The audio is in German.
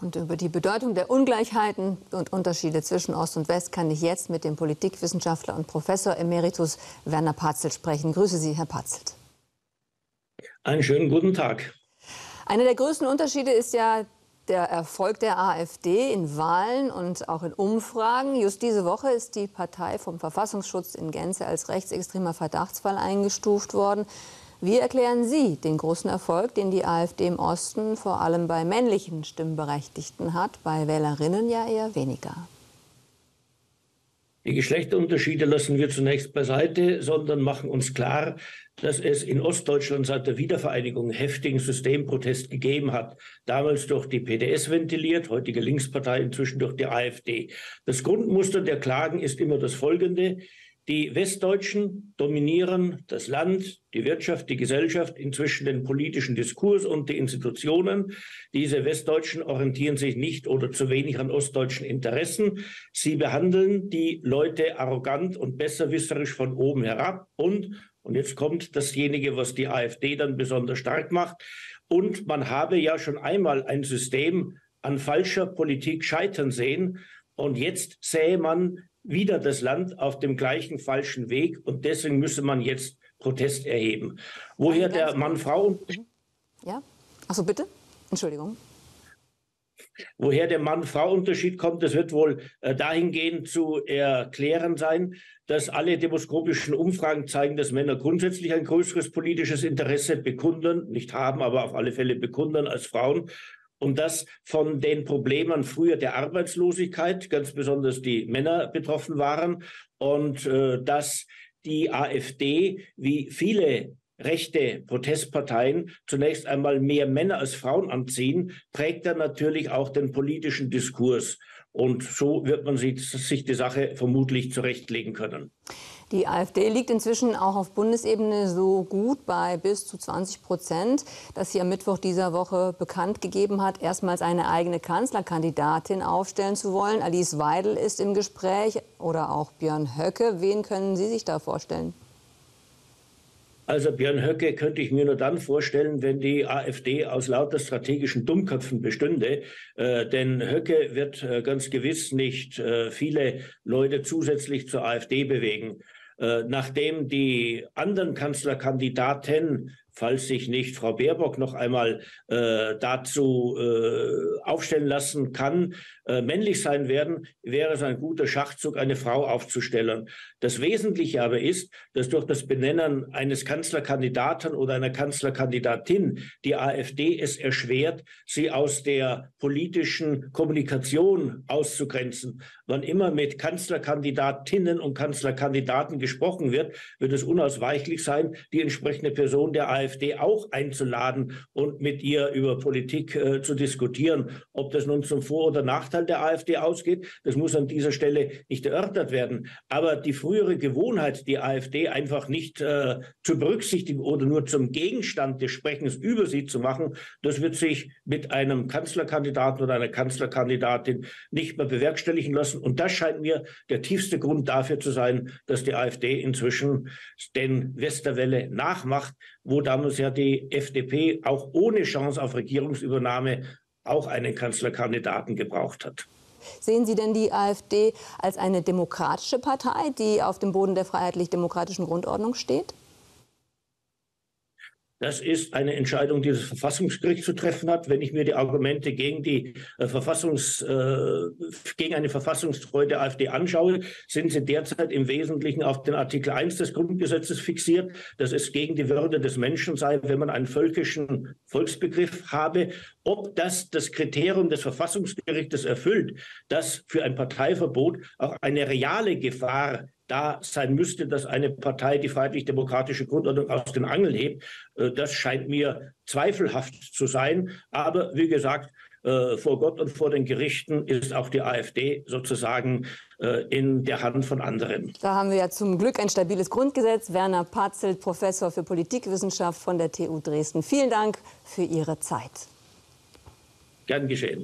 Und über die Bedeutung der Ungleichheiten und Unterschiede zwischen Ost und West kann ich jetzt mit dem Politikwissenschaftler und Professor Emeritus Werner Patzelt sprechen. Grüße Sie, Herr Patzelt. Einen schönen guten Tag. Einer der größten Unterschiede ist ja der Erfolg der AfD in Wahlen und auch in Umfragen. Just diese Woche ist die Partei vom Verfassungsschutz in Gänze als rechtsextremer Verdachtsfall eingestuft worden. Wie erklären Sie den großen Erfolg, den die AfD im Osten vor allem bei männlichen Stimmberechtigten hat, bei Wählerinnen ja eher weniger? Die Geschlechterunterschiede lassen wir zunächst beiseite, sondern machen uns klar, dass es in Ostdeutschland seit der Wiedervereinigung heftigen Systemprotest gegeben hat. Damals durch die PDS ventiliert, heutige Linkspartei, inzwischen durch die AfD. Das Grundmuster der Klagen ist immer das folgende. Die Westdeutschen dominieren das Land, die Wirtschaft, die Gesellschaft, inzwischen den politischen Diskurs und die Institutionen. Diese Westdeutschen orientieren sich nicht oder zu wenig an ostdeutschen Interessen. Sie behandeln die Leute arrogant und besserwisserisch von oben herab. Und, und jetzt kommt dasjenige, was die AfD dann besonders stark macht. Und man habe ja schon einmal ein System an falscher Politik scheitern sehen. Und jetzt sähe man wieder das Land auf dem gleichen falschen Weg und deswegen müsse man jetzt Protest erheben. Woher der Mann-Frau. Mhm. Ja, achso, bitte. Entschuldigung. Woher der Mann-Frau-Unterschied kommt, das wird wohl äh, dahingehend zu erklären sein, dass alle demoskopischen Umfragen zeigen, dass Männer grundsätzlich ein größeres politisches Interesse bekunden, nicht haben, aber auf alle Fälle bekunden als Frauen und dass von den Problemen früher der Arbeitslosigkeit ganz besonders die Männer betroffen waren und äh, dass die AfD wie viele rechte Protestparteien zunächst einmal mehr Männer als Frauen anziehen, prägt dann natürlich auch den politischen Diskurs. Und so wird man sich, sich die Sache vermutlich zurechtlegen können. Die AfD liegt inzwischen auch auf Bundesebene so gut bei bis zu 20 Prozent, dass sie am Mittwoch dieser Woche bekannt gegeben hat, erstmals eine eigene Kanzlerkandidatin aufstellen zu wollen. Alice Weidel ist im Gespräch oder auch Björn Höcke. Wen können Sie sich da vorstellen? Also Björn Höcke könnte ich mir nur dann vorstellen, wenn die AfD aus lauter strategischen Dummköpfen bestünde. Äh, denn Höcke wird äh, ganz gewiss nicht äh, viele Leute zusätzlich zur AfD bewegen. Äh, nachdem die anderen Kanzlerkandidaten falls sich nicht Frau Baerbock noch einmal äh, dazu äh, aufstellen lassen kann, äh, männlich sein werden, wäre es ein guter Schachzug, eine Frau aufzustellen. Das Wesentliche aber ist, dass durch das Benennen eines Kanzlerkandidaten oder einer Kanzlerkandidatin die AfD es erschwert, sie aus der politischen Kommunikation auszugrenzen. Wann immer mit Kanzlerkandidatinnen und Kanzlerkandidaten gesprochen wird, wird es unausweichlich sein, die entsprechende Person der AfD AfD auch einzuladen und mit ihr über Politik äh, zu diskutieren. Ob das nun zum Vor- oder Nachteil der AfD ausgeht, das muss an dieser Stelle nicht erörtert werden. Aber die frühere Gewohnheit, die AfD einfach nicht äh, zu berücksichtigen oder nur zum Gegenstand des Sprechens über sie zu machen, das wird sich mit einem Kanzlerkandidaten oder einer Kanzlerkandidatin nicht mehr bewerkstelligen lassen. Und das scheint mir der tiefste Grund dafür zu sein, dass die AfD inzwischen den Westerwelle nachmacht, wo da damals ja die FDP auch ohne Chance auf Regierungsübernahme auch einen Kanzlerkandidaten gebraucht hat. Sehen Sie denn die AfD als eine demokratische Partei, die auf dem Boden der freiheitlich-demokratischen Grundordnung steht? Das ist eine Entscheidung, die das Verfassungsgericht zu treffen hat. Wenn ich mir die Argumente gegen die äh, Verfassungs, äh, gegen eine Verfassungstreue der AfD anschaue, sind sie derzeit im Wesentlichen auf den Artikel 1 des Grundgesetzes fixiert, dass es gegen die Würde des Menschen sei, wenn man einen völkischen Volksbegriff habe. Ob das das Kriterium des Verfassungsgerichtes erfüllt, dass für ein Parteiverbot auch eine reale Gefahr da sein müsste, dass eine Partei die freiheitlich-demokratische Grundordnung aus den Angeln hebt. Äh, das scheint mir zweifelhaft zu sein. Aber wie gesagt, äh, vor Gott und vor den Gerichten ist auch die AfD sozusagen äh, in der Hand von anderen. Da haben wir ja zum Glück ein stabiles Grundgesetz. Werner Patzelt, Professor für Politikwissenschaft von der TU Dresden. Vielen Dank für Ihre Zeit. Gern geschehen.